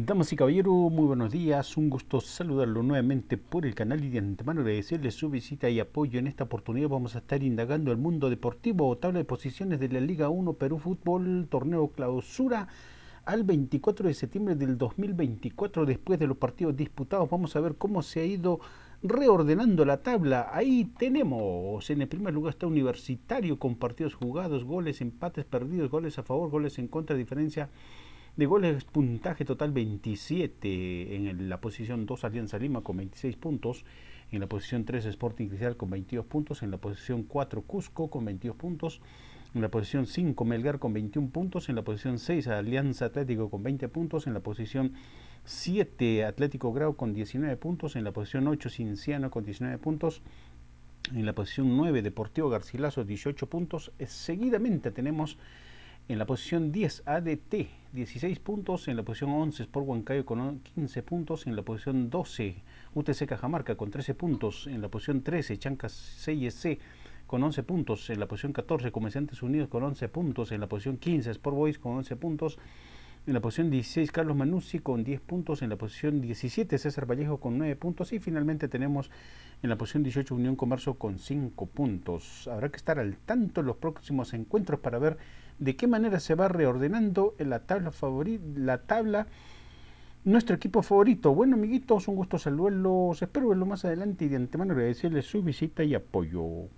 Damas y caballeros, muy buenos días, un gusto saludarlo nuevamente por el canal y de antemano agradecerles su visita y apoyo. En esta oportunidad vamos a estar indagando el mundo deportivo, tabla de posiciones de la Liga 1 Perú Fútbol, torneo clausura al 24 de septiembre del 2024, después de los partidos disputados, vamos a ver cómo se ha ido reordenando la tabla. Ahí tenemos, en el primer lugar está Universitario con partidos jugados, goles, empates, perdidos, goles a favor, goles en contra, diferencia de goles, puntaje total 27 en la posición 2 Alianza Lima con 26 puntos, en la posición 3 Sporting Cristal con 22 puntos, en la posición 4 Cusco con 22 puntos, en la posición 5 Melgar con 21 puntos, en la posición 6 Alianza Atlético con 20 puntos, en la posición 7 Atlético Grau con 19 puntos, en la posición 8 Cinciano con 19 puntos, en la posición 9 Deportivo Garcilaso 18 puntos, seguidamente tenemos en la posición 10, ADT, 16 puntos. En la posición 11, Sport Huancayo con 15 puntos. En la posición 12, UTC Cajamarca con 13 puntos. En la posición 13, Chancas CISC con 11 puntos. En la posición 14, Comerciantes Unidos con 11 puntos. En la posición 15, Sport Boys con 11 puntos. En la posición 16, Carlos Manuzzi con 10 puntos. En la posición 17, César Vallejo con 9 puntos. Y finalmente tenemos en la posición 18, Unión Comercio con 5 puntos. Habrá que estar al tanto en los próximos encuentros para ver de qué manera se va reordenando en la tabla favorita, la tabla nuestro equipo favorito. Bueno, amiguitos, un gusto saludarlos. Espero verlo más adelante y de antemano agradecerles su visita y apoyo.